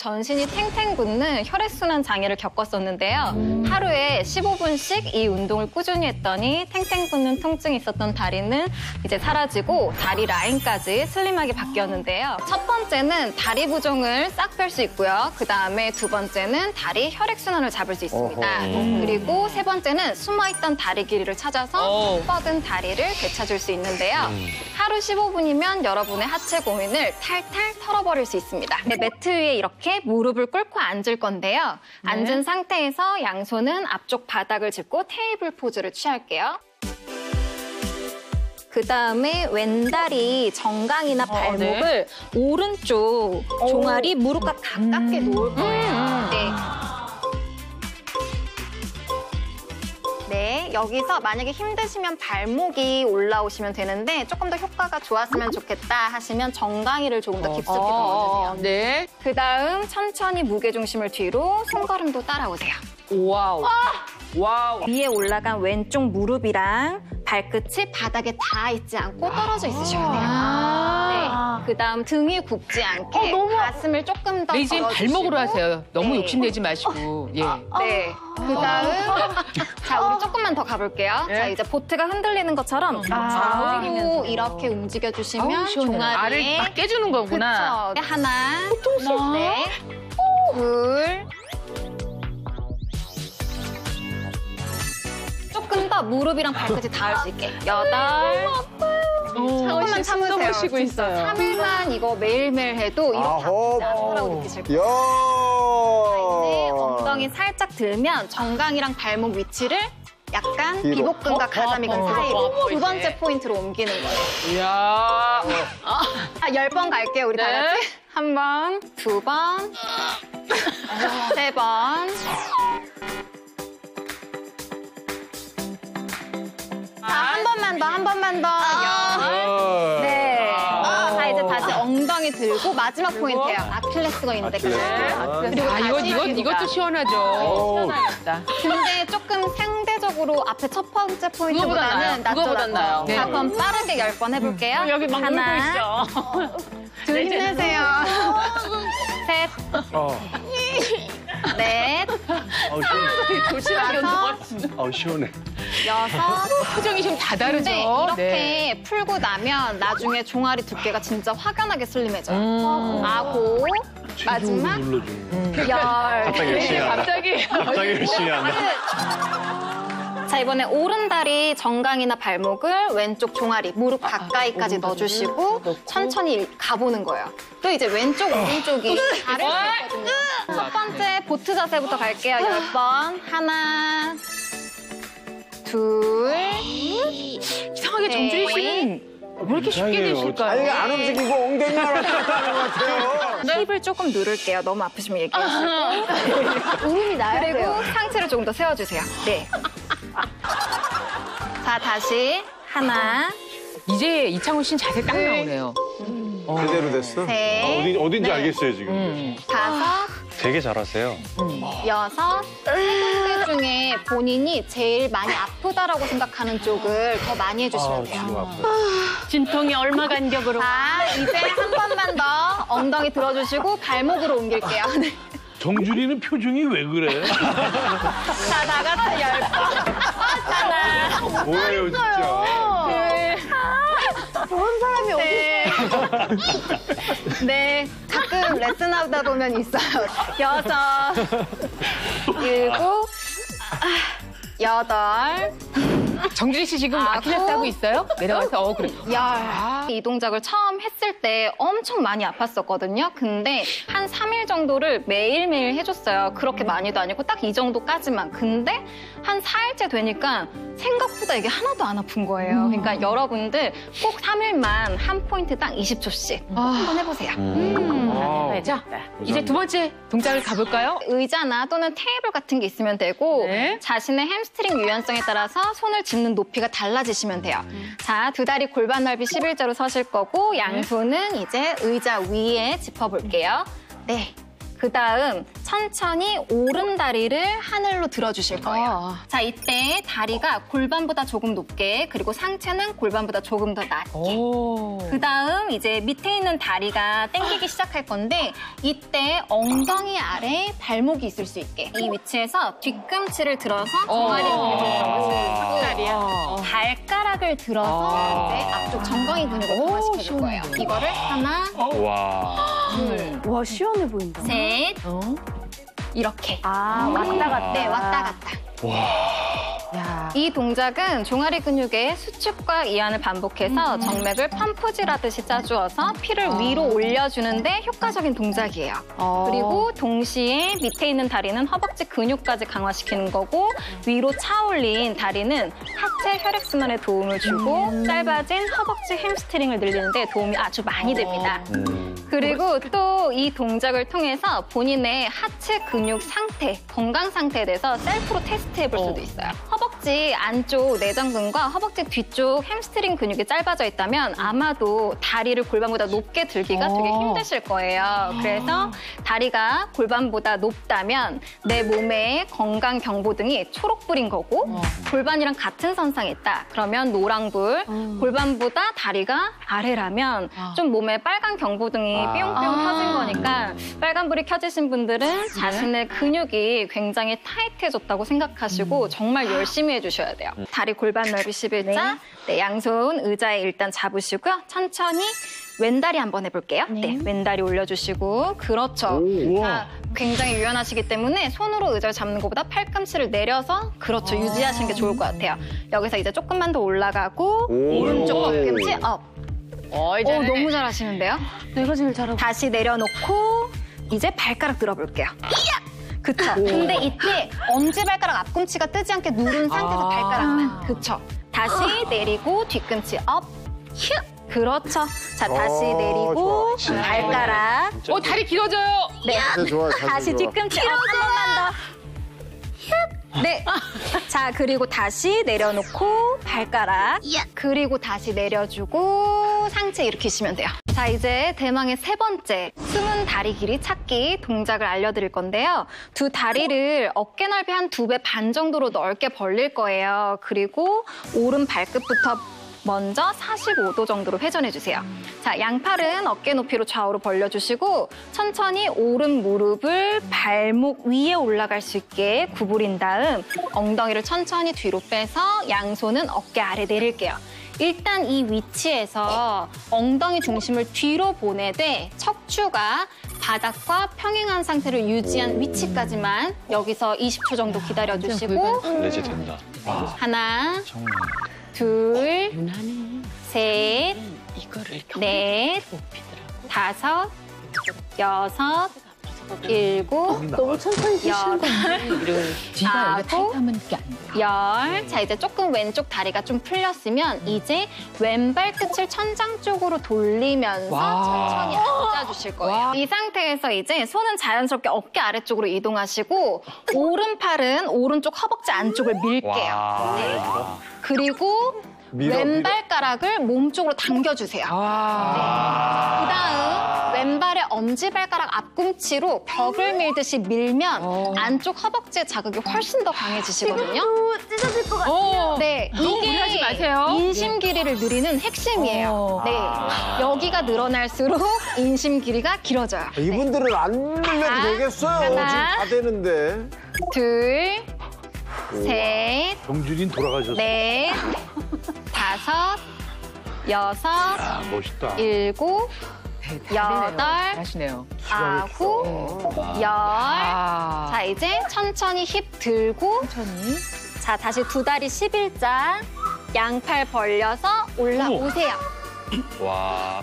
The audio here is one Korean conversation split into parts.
전신이 탱탱 붓는 혈액순환 장애를 겪었었는데요. 하루에 15분씩 이 운동을 꾸준히 했더니 탱탱 붓는 통증이 있었던 다리는 이제 사라지고 다리 라인까지 슬림하게 바뀌었는데요. 첫 번째는 다리 부종을 싹 뺄 수 있고요. 그 다음에 두 번째는 다리 혈액순환을 잡을 수 있습니다. 그리고 세 번째는 숨어있던 다리 길이를 찾아서 오. 뻗은 다리를 되찾을 수 있는데요. 하루 15분이면 여러분의 하체 고민을 탈탈 털어버릴 수 있습니다. 네, 매트 위에 이렇게 무릎을 꿇고 앉을 건데요. 앉은 상태에서 양손은 앞쪽 바닥을 짚고 테이블 포즈를 취할게요. 그 다음에 왼다리 정강이나 발목을 오른쪽 종아리 무릎과 가깝게 놓을 거예요. 네. 네, 여기서 만약에 힘드시면 발목이 올라오시면 되는데 조금 더 효과가 좋았으면 좋겠다 하시면 정강이를 조금 더 깊숙이 넣어주세요. 네. 그 다음 천천히 무게중심을 뒤로 손걸음도 따라오세요. 와우. 와우. 위에 올라간 왼쪽 무릎이랑 발끝이 바닥에 닿아 있지 않고 떨어져 있으셔야 돼요. 네. 그 다음 등이 굽지 않게 가슴을 조금 더 네, 이제 걸어주시고. 발목으로 하세요. 너무 네. 욕심내지 마시고. 예. 네. 그 다음, 자, 우리 조금만 더 가볼게요. 네. 자, 이제 보트가 흔들리는 것처럼 좌우로 이렇게 움직여 주시면 아우, 시원해. 알을 막 깨주는 거구나. 그쵸. 하나, 네, 둘. 조금 더 무릎이랑 발끝이 닿을 수 있게. 여덟. 조금만 참으세요. 쉬고 있어요. 3일만 이거 매일매일 해도 이렇게. 아프지 않다고 느끼실 거예요. 여. 이제 엉덩이 살짝 들면 정강이랑 발목 위치를 약간 뒤로. 비복근과 어, 가자미근 어, 어, 사이로 어, 두 번째. 포인트로 옮기는 거예요. 이야. 아, 열 번 갈게요, 우리 다 네. 같이. 한 번, 두 번, 세 번. 번만 더, 한 번만 더. 열. 네. 자, 이제 다시 엉덩이 들고 마지막 포인트예요. 아킬레스건 인데. 그리고 아, 다시 이거, 이것도 시원하죠. 시원하겠다. 근데 조금 상대적으로 앞에 첫 번째. 포인트보다는 그거보단. 나아요. 자, 그럼 빠르게 열 번 해볼게요. 여기 막 하나, 물고 있어. 둘, 힘내세요. 셋, 어. 넷, 아우, 시원해. 아우, 시원해. 여섯. 표정이 좀 다 다르죠. 근데 이렇게 네. 풀고 나면 나중에 종아리 두께가 진짜 확연하게 슬림해져요. 음. 아고, 마지막 눌러주는 거. 열. 갑자기 열심히 한다. 갑자기. 갑자기 열심히 한다. 자, 이번에 오른다리 정강이나 발목을 왼쪽 종아리, 무릎 가까이까지 넣어주시고 천천히 가보는 거예요. 또 이제 왼쪽, 오른쪽이 다를 수 있거든요. 첫 번째 보트 자세부터 갈게요. 열 번. 하나, 둘, 이상하게 네. 정주희 씨는 왜 이렇게 쉽게 다리가 되실까요? 안 움직이고 엉덩이만 왔다는 것 같아요. 힙을 조금 누를게요. 너무 아프시면 얘기하시고. 도움이 나요. 그리고 상체를 조금 더 세워주세요. 네. 자, 다시. 하나, 이제 이창훈 씨는 자세 딱 나오네요. 제대로 됐어? 셋, 어디, 어딘지 네. 알겠어요, 지금. 음. 다섯, 되게 잘하세요. 여섯, 세 중에 본인이 제일 많이 아프다라고 생각하는 쪽을 더 많이 해주시면 돼요. 지금 아파. 진통이 얼마 간격으로. 자, 이제 한 번만 더 엉덩이 들어주시고 발목으로 옮길게요. 네. 정준이는 표정이 왜 그래? 자, 다 같이 열 번. 하나, 뭐예요, 진짜. 둘, 좋은 사람이 어디 네, 가끔 레슨 하다 보면 있어요. 여섯, 일곱, 아, 여덟, 정주희 씨 지금. 아킬레스 하고 있어요? 내려가서 어 그래. 열. 이 동작을 처음 했을 때 엄청 많이 아팠었거든요. 근데 한 3일 정도를 매일매일 해줬어요. 그렇게 많이도 아니고 딱 이 정도까지만. 근데 한 4일째 되니까 생각보다 이게 하나도 안 아픈 거예요. 그러니까 여러분들 꼭 3일만 한 포인트 딱 20초씩 한번 해보세요. 네, 자, 이제 두 번째 동작을 가볼까요? 의자나 또는 테이블 같은 게 있으면 되고 네. 자신의 햄스트링 유연성에 따라서 손을 짚는 높이가 달라지시면 돼요. 자, 두 다리 골반 넓이 11자로 서실 거고 양손 은 이제 의자 위에 짚어볼게요. 네. 그 다음 천천히 오른 다리를 하늘로 들어주실 거예요. 아. 자, 이때 다리가 골반보다 조금 높게 그리고 상체는 골반보다 조금 더 낮게. 오. 그 다음 이제 밑에 있는 다리가 당기기 시작할 건데 이때 엉덩이 아래 발목이 있을 수 있게 이 위치에서 뒤꿈치를 들어서 종아리 근육을 강화시키고 어. 발가락을 들어서 아. 이제 앞쪽 정강이 근육을 오, 강화시켜줄. 거예요. 이거를 하나, 와. 둘, 와, 시원해 보인다. 셋 어? 이렇게 아, 왔다 갔다. 네 왔다 갔다. 야. 이 동작은 종아리 근육의 수축과 이완을 반복해서 정맥을 펌프질하듯이 짜주어서 피를 위로 올려주는데 효과적인 동작이에요. 어. 그리고 동시에 밑에 있는 다리는 허벅지 근육까지 강화시키는 거고 위로 차올린 다리는 하체 혈액순환에 도움을 주고 짧아진 허벅지 햄스트링을 늘리는 데 도움이 아주 많이 됩니다. 음. 그리고 또 이 동작을 통해서 본인의 하체 근육 상태, 건강 상태에 대해서 셀프로 테스트 해 볼 수도 있어요. 허벅지 안쪽 내전근과 허벅지 뒤쪽 햄스트링 근육이 짧아져 있다면 아마도 다리를 골반보다 높게 들기가 되게 어. 힘드실 거예요. 그래서 다리가 골반보다 높다면 내 몸의 건강 경보등이 초록불인 거고 어. 골반이랑 같은 선상에 있다. 그러면 노랑불, 골반보다 다리가 아래라면 아. 좀 몸에 빨간 경보등이 아. 뿅뿅 켜진 거니까 빨간불이 켜지신 분들은 자신의 근육이 굉장히 타이트해졌다고 생각하시고 정말 열심히 해주셔야 돼요. 다리 골반 넓이 11자, 네. 양손 의자에 일단 잡으시고요. 천천히 왼다리 한번 해볼게요. 네, 왼다리 올려주시고 그렇죠. 자, 굉장히 유연하시기 때문에 손으로 의자를 잡는 것보다 팔꿈치를 내려서 그렇죠. 유지하시는 게 좋을 것 같아요. 여기서 이제 조금만 더 올라가고 오. 오른쪽 팔꿈치 up. 어, 오, 이제 너무 잘하시는데요? 내가 제일 잘하고. 다시 내려놓고 이제 발가락 들어볼게요. 이야! 그쵸. 근데 이때 엄지발가락 앞꿈치가 뜨지 않게 누른 상태에서 아. 발가락만. 그쵸. 다시 내리고 뒤꿈치 up. 휴! 그렇죠. 자, 다시 어, 내리고 좋아. 발가락. 어, 다리 길어져요. 네. 자세 좋아요, 다시 좋아. 뒤꿈치 up 한 번만 더. 휴! 네. 자, 그리고 다시 내려놓고 발가락. 그리고 다시 내려주고 상체 일으키시면 돼요. 자, 이제 대망의 세 번째 숨은 다리 길이 찾기 동작을 알려드릴 건데요. 두 다리를 어깨 넓이 한 두 배 반 정도로 넓게 벌릴 거예요. 그리고 오른 발끝부터 먼저 45도 정도로 회전해 주세요. 자, 양팔은 어깨 높이로 좌우로 벌려주시고 천천히 오른 무릎을 발목 위에 올라갈 수 있게 구부린 다음 엉덩이를 천천히 뒤로 빼서 양손은 어깨 아래 내릴게요. 일단 이 위치에서 엉덩이 중심을 뒤로 보내되 척추가 바닥과 평행한 상태를 유지한 위치까지만 여기서 20초 정도 기다려주시고 레지 된다. 와. 하나, 정말. 둘, 유난히 셋, 이거를 넷. 다섯, 여섯, 일곱, 너무 천천히 여덟, 이걸 뒤가 아홉. 이거 타이트하면 이게 안 돼요. 열. 자, 이제 조금 왼쪽 다리가 좀 풀렸으면 이제 왼발 끝을 천장 쪽으로 돌리면서 와. 천천히 앉아주실 거예요. 와. 이 상태에서 이제 손은 자연스럽게 어깨 아래쪽으로 이동하시고 오른팔은 오른쪽 허벅지 안쪽을 밀게요. 와. 네. 그리고 밀어, 왼발가락을 몸 쪽으로 당겨주세요. 아. 그다음 왼발의 엄지발가락 앞꿈치로 벽을 밀듯이 밀면 어. 안쪽 허벅지의 자극이 훨씬 더 강해지시거든요. 찢어질 것 같아. 어. 네, 너무 이게 무리하지 마세요. 인심 길이를 누리는 핵심이에요. 어. 네, 여기가 늘어날수록 인심 길이가 길어져요. 네. 이분들은 안 밀려도 하나, 되겠어요. 지금 하나. 다 되는데. 둘, 셋, 정준인 돌아가셨어. 넷, 다섯, 여섯, 아, 멋있다. 일곱, 여덟, 하시네요. 아홉, 열. 아. 자, 이제 천천히 힙 들고 천천히. 자, 다시 두 다리 11자. 양팔 벌려서 올라오세요. 와.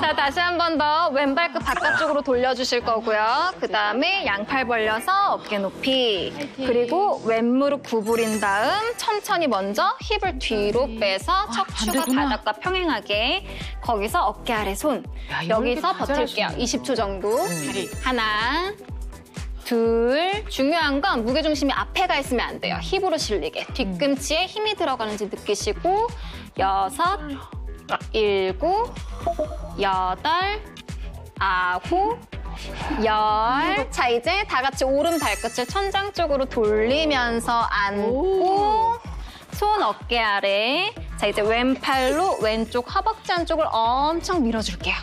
자, 다시 한 번 더 왼발끝 바깥쪽으로 돌려주실 거고요. 그 다음에 양팔 벌려서 어깨 높이. 그리고 왼무릎 구부린 다음 천천히 먼저 힙을 뒤로 빼서 척추가 반대구나. 바닥과 평행하게. 거기서 어깨 아래 손. 여기서 버틸게요. 잘하시네. 20초 정도. 하나, 둘. 중요한 건 무게중심이 앞에 가 있으면 안 돼요. 힙으로 실리게. 뒤꿈치에 힘이 들어가는지 느끼시고, 여섯, 일곱, 여덟, 아홉, 열. 자, 이제 다 같이 오른 발끝을 천장 쪽으로 돌리면서 앉고, 손 어깨 아래. 자, 이제 왼팔로 왼쪽 허벅지 안쪽을 엄청 밀어줄게요.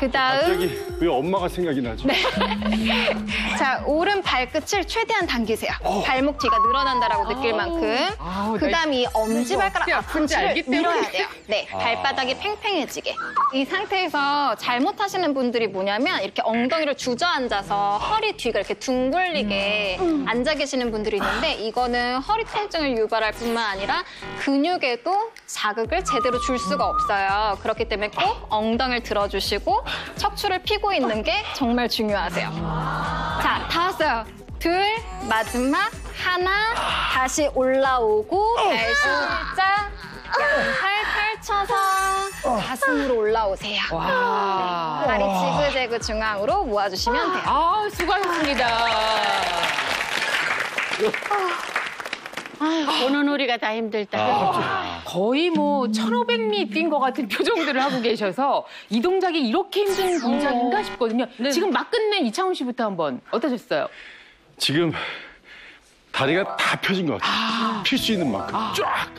그 다음, 갑자기 왜 엄마가 생각이 나지? 자, 오른 발끝을 최대한 당기세요. 발목 뒤가 늘어난다라고 느낄 만큼. 아우, 그 다음 이 엄지발가락 어떻게 아픈지 알기 앞꿈치를 밀어야 때문에. 돼요. 네, 발바닥이 팽팽해지게. 이 상태에서 잘못하시는 분들이 뭐냐면 이렇게 엉덩이를 주저앉아서 허리 뒤가 이렇게 둥글리게 앉아 계시는 분들이 있는데 이거는 허리 통증을 유발할 뿐만 아니라 근육에도 자극을 제대로 줄 수가 없어요. 그렇기 때문에 꼭 엉덩이를 들어주 시고 척추를 피고 있는 게 정말 중요하세요. 자, 다 왔어요. 둘, 마지막, 하나, 다시 올라오고, 발 살짝, 양팔 펼쳐서 가슴으로 올라오세요. 와. 다리 지그재그 중앙으로 모아주시면 돼요. 아, 수고하셨습니다. 보는 우리가 다 힘들다. 거의 뭐 1500미 뛴것 같은 표정들을 하고 계셔서 이 동작이 이렇게 힘든 동작인가 싶거든요. 지금 막 끝낸 이창훈 씨부터 한번 어떠셨어요? 지금 다리가 다 펴진 것 같아. 필수 있는 만큼 쫙.